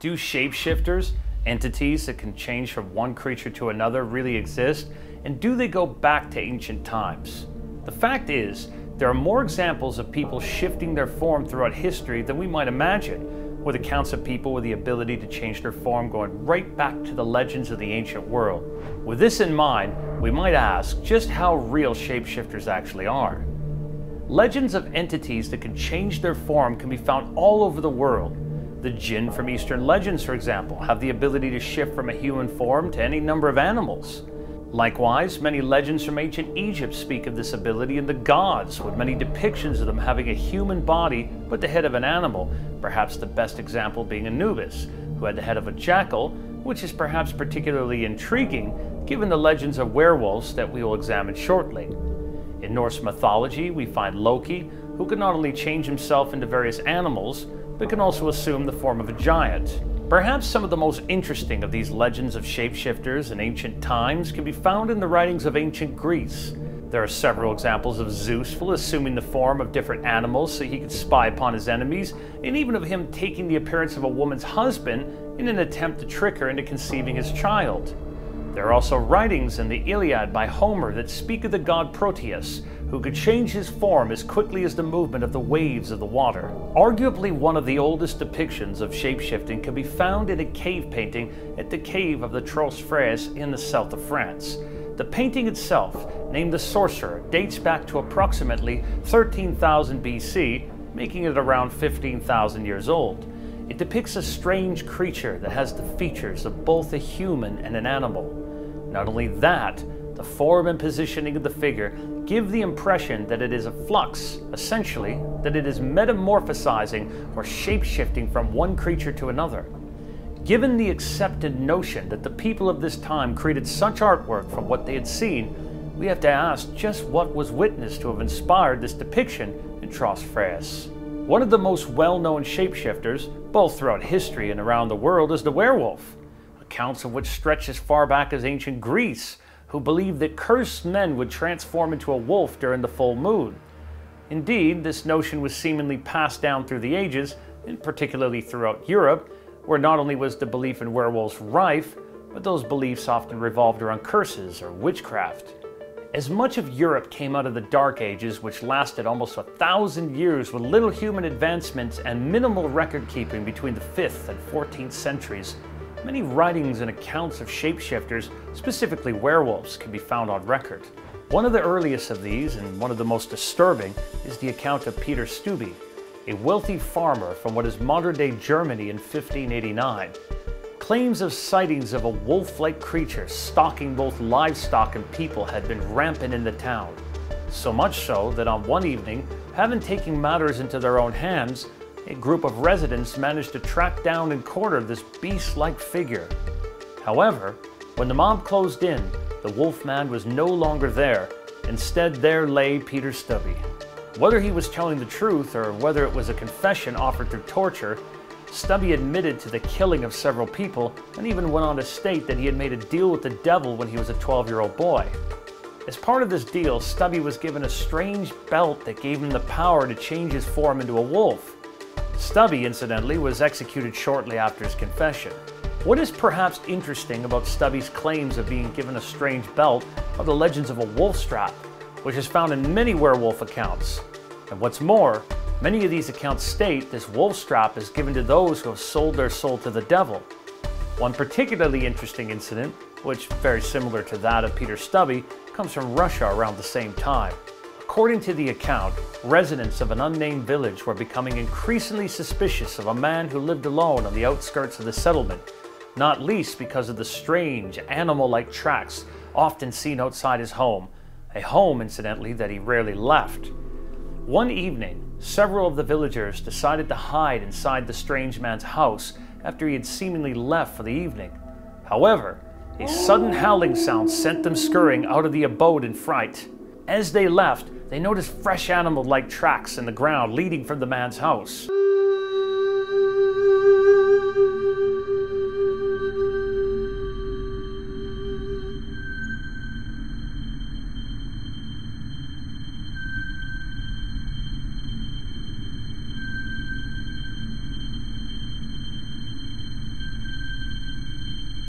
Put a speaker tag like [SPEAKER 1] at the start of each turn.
[SPEAKER 1] Do shapeshifters, entities that can change from one creature to another, really exist? And do they go back to ancient times? The fact is, there are more examples of people shifting their form throughout history than we might imagine, with accounts of people with the ability to change their form going right back to the legends of the ancient world. With this in mind, we might ask just how real shapeshifters actually are. Legends of entities that can change their form can be found all over the world, the jinn from Eastern legends, for example, have the ability to shift from a human form to any number of animals. Likewise, many legends from ancient Egypt speak of this ability in the gods, with many depictions of them having a human body but the head of an animal, perhaps the best example being Anubis, who had the head of a jackal, which is perhaps particularly intriguing given the legends of werewolves that we will examine shortly. In Norse mythology, we find Loki, who could not only change himself into various animals, but can also assume the form of a giant. Perhaps some of the most interesting of these legends of shapeshifters in ancient times can be found in the writings of ancient Greece. There are several examples of Zeus assuming the form of different animals so he could spy upon his enemies, and even of him taking the appearance of a woman's husband in an attempt to trick her into conceiving his child. There are also writings in the Iliad by Homer that speak of the god Proteus, who could change his form as quickly as the movement of the waves of the water. Arguably one of the oldest depictions of shapeshifting can be found in a cave painting at the cave of the Trois Frères in the south of France. The painting itself, named The Sorcerer, dates back to approximately 13,000 BC, making it around 15,000 years old. It depicts a strange creature that has the features of both a human and an animal. Not only that, the form and positioning of the figure give the impression that it is a flux, essentially, that it is metamorphosizing or shapeshifting from one creature to another. Given the accepted notion that the people of this time created such artwork from what they had seen, we have to ask just what was witnessed to have inspired this depiction in Frères. One of the most well-known shapeshifters, both throughout history and around the world, is the werewolf, accounts of which stretch as far back as ancient Greece, who believed that cursed men would transform into a wolf during the full moon. Indeed, this notion was seemingly passed down through the ages, and particularly throughout Europe, where not only was the belief in werewolves rife, but those beliefs often revolved around curses or witchcraft. As much of Europe came out of the Dark Ages, which lasted almost a thousand years with little human advancements and minimal record keeping between the 5th and 14th centuries, Many writings and accounts of shapeshifters, specifically werewolves, can be found on record. One of the earliest of these, and one of the most disturbing, is the account of Peter Stubbe, a wealthy farmer from what is modern-day Germany in 1589. Claims of sightings of a wolf-like creature stalking both livestock and people had been rampant in the town. So much so that on one evening, having taken matters into their own hands, a group of residents managed to track down and corner this beast-like figure. However, when the mob closed in, the wolfman was no longer there. Instead, there lay Peter Stubbe. Whether he was telling the truth or whether it was a confession offered through torture, Stubbe admitted to the killing of several people and even went on to state that he had made a deal with the devil when he was a 12-year-old boy. As part of this deal, Stubbe was given a strange belt that gave him the power to change his form into a wolf. Stubbe, incidentally, was executed shortly after his confession. What is perhaps interesting about Stubbe's claims of being given a strange belt are the legends of a wolf strap, which is found in many werewolf accounts. And what's more, many of these accounts state this wolf strap is given to those who have sold their soul to the devil. One particularly interesting incident, which very similar to that of Peter Stubby, comes from Russia around the same time. According to the account, residents of an unnamed village were becoming increasingly suspicious of a man who lived alone on the outskirts of the settlement, not least because of the strange, animal-like tracks often seen outside his home, a home, incidentally, that he rarely left. One evening, several of the villagers decided to hide inside the strange man's house after he had seemingly left for the evening. However, a sudden howling sound sent them scurrying out of the abode in fright. As they left, they noticed fresh animal-like tracks in the ground leading from the man's house.